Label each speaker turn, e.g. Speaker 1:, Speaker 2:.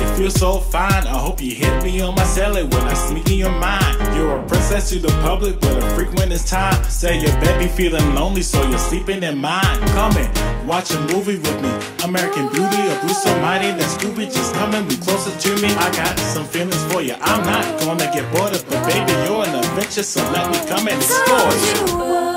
Speaker 1: You feel so fine. I hope you hit me on my cell when I sneak in your mind. You're a princess to the public, but a freak when it's time. Say your baby feeling lonely, so you're sleeping in mine. Come in, watch a movie with me. American Beauty, a Bruce Almighty, that Scooby just coming, be closer to me. I got some feelings for you. I'm not gonna get bored of, but baby, you're an adventure, so let me come and explore you.